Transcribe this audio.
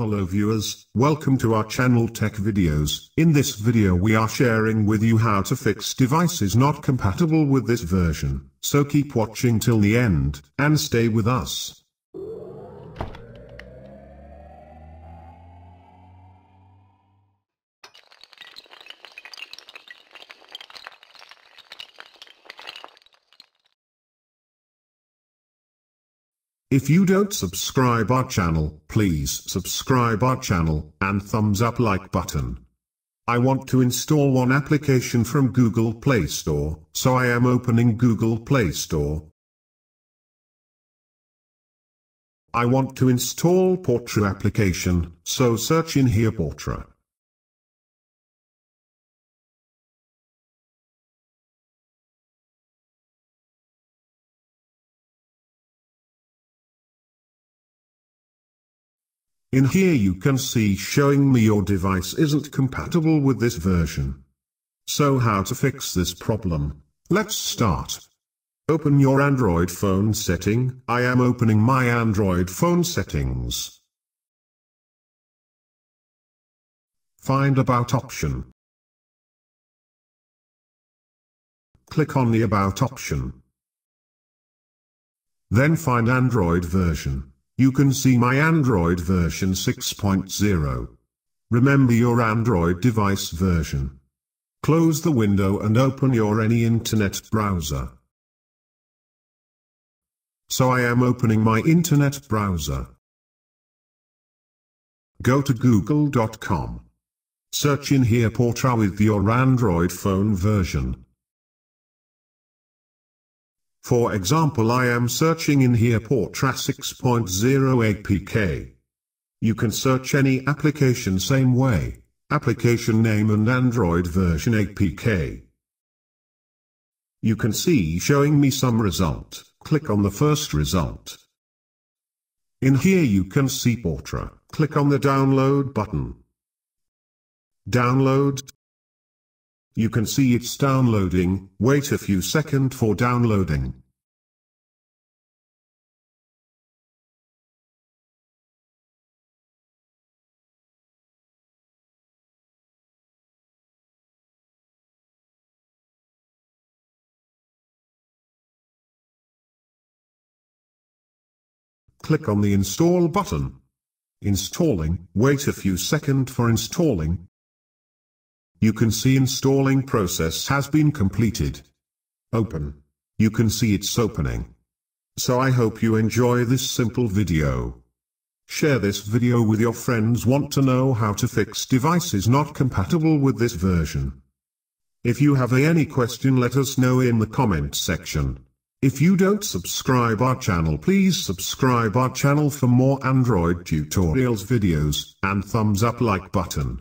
Hello viewers, welcome to our channel Tech Videos. In this video we are sharing with you how to fix devices not compatible with this version. So keep watching till the end, and stay with us. If you don't subscribe our channel, please subscribe our channel, and thumbs up like button. I want to install one application from Google Play Store, so I am opening Google Play Store. I want to install Portra application, so search in here Portra. In here you can see showing me your device isn't compatible with this version. So how to fix this problem? Let's start. Open your Android phone setting, I am opening my Android phone settings. Find About option. Click on the About option. Then find Android version. You can see my Android version 6.0. Remember your Android device version. Close the window and open your any internet browser. So I am opening my internet browser. Go to google.com. Search in here Portra with your Android phone version. For example I am searching in here Portra 6.0 APK. You can search any application same way, application name and Android version APK. You can see showing me some result, click on the first result. In here you can see Portra, click on the download button. Download, you can see it's downloading, wait a few seconds for downloading. Click on the Install button. Installing, wait a few seconds for installing, you can see installing process has been completed. Open. You can see it's opening. So I hope you enjoy this simple video. Share this video with your friends want to know how to fix devices not compatible with this version. If you have any question let us know in the comment section. If you don't subscribe our channel please subscribe our channel for more Android tutorials videos, and thumbs up like button.